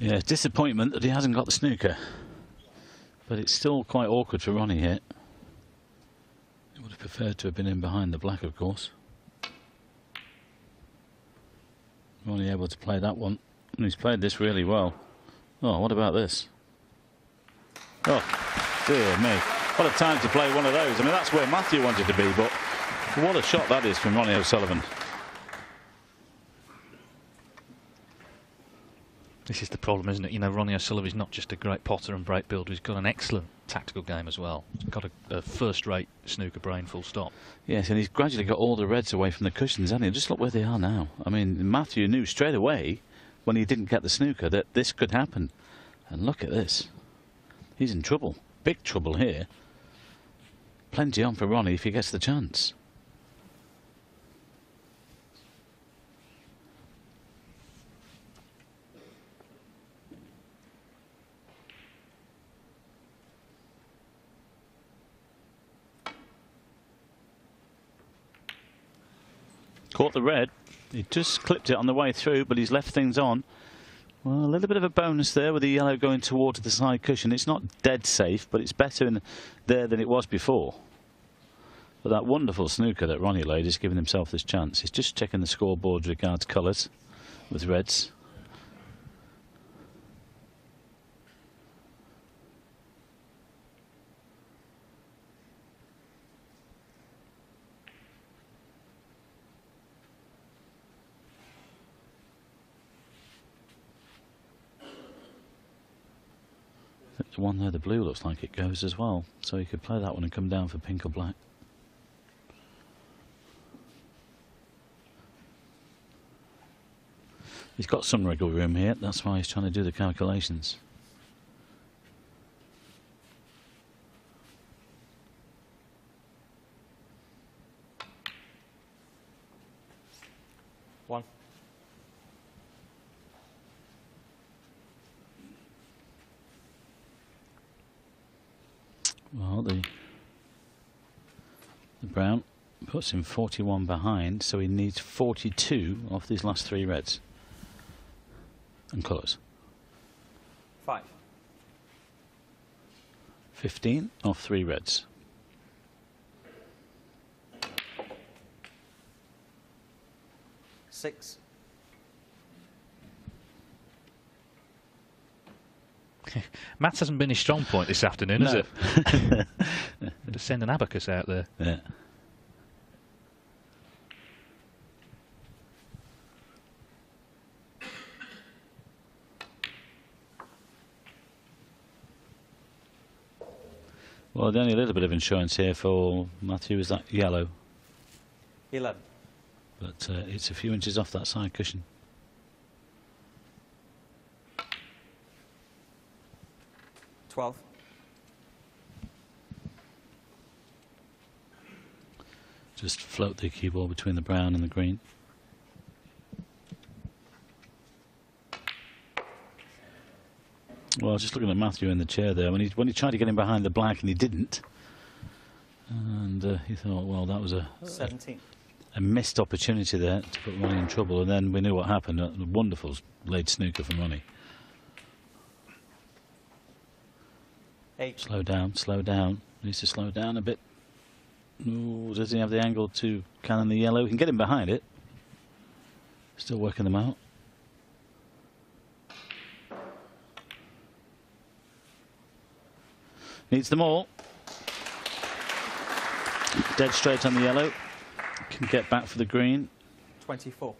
Yeah, disappointment that he hasn't got the snooker. But it's still quite awkward for Ronnie here. He would have preferred to have been in behind the black, of course. Ronnie able to play that one. And he's played this really well. Oh, what about this? Oh, dear me. What a time to play one of those. I mean, that's where Matthew wanted to be, but what a shot that is from Ronnie O'Sullivan. This is the problem, isn't it? You know, Ronnie O'Sullivan is not just a great potter and break builder, he's got an excellent tactical game as well. He's got a, a first-rate snooker brain, full stop. Yes, and he's gradually got all the reds away from the cushions, hasn't he? Just look where they are now. I mean, Matthew knew straight away when he didn't get the snooker that this could happen. And look at this. He's in trouble. Big trouble here. Plenty on for Ronnie if he gets the chance. Caught the red. He just clipped it on the way through, but he's left things on. Well, a little bit of a bonus there with the yellow going towards the side cushion. It's not dead safe, but it's better in there than it was before. But that wonderful snooker that Ronnie laid is giving himself this chance. He's just checking the scoreboard regards colours with reds. The one there, the blue, looks like it goes as well. So you could play that one and come down for pink or black. He's got some wriggle room here, that's why he's trying to do the calculations. One. Well, the the brown puts him 41 behind, so he needs 42 off these last three reds and colours. Five. 15 off three reds. Six. Matt hasn't been his strong point this afternoon, has it? to send an abacus out there. Yeah. Well, the only little bit of insurance here for Matthew is that yellow, Eleven. but uh, it's a few inches off that side cushion. Twelve. Just float the cue ball between the brown and the green. Well, I was just looking at Matthew in the chair there when he when he tried to get him behind the black and he didn't, and uh, he thought, well, that was a, a a missed opportunity there to put Ronnie in trouble, and then we knew what happened. A wonderful laid snooker from Ronnie. Eight. Slow down, slow down. Needs to slow down a bit. Ooh, does he have the angle to cannon the yellow? He can get him behind it. Still working them out. Needs them all. Dead straight on the yellow. Can get back for the green. Twenty-four.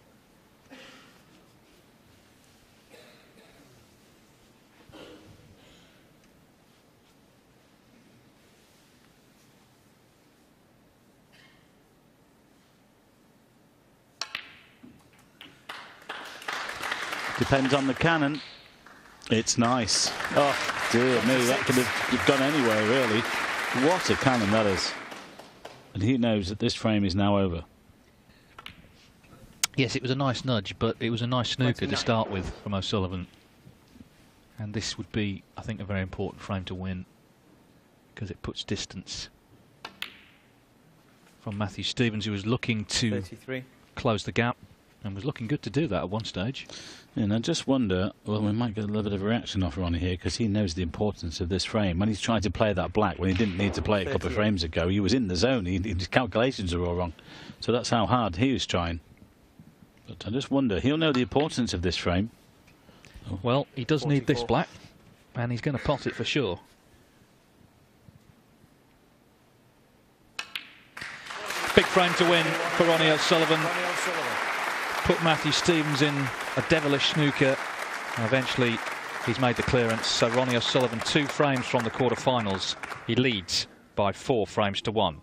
Depends on the cannon. It's nice. Oh, dear me, that could have gone anywhere, really. What a cannon that is. And he knows that this frame is now over. Yes, it was a nice nudge, but it was a nice snooker to start with from O'Sullivan. And this would be, I think, a very important frame to win because it puts distance from Matthew Stevens, who was looking to Thirty-three. close the gap. And was looking good to do that at one stage. And I just wonder, well, we might get a little bit of a reaction off Ronnie here because he knows the importance of this frame. When he's trying to play that black, when he didn't need to play it a couple of frames ago, he was in the zone. He, his calculations are all wrong. So that's how hard he was trying. But I just wonder, he'll know the importance of this frame. Well, he does need this black, and he's going to pot it for sure. Big frame to win for Ronnie O'Sullivan. Ronnie O'Sullivan. Put Matthew Stevens in a devilish snooker. And eventually, he's made the clearance. So Ronnie O'Sullivan, two frames from the quarterfinals. He leads by four frames to one.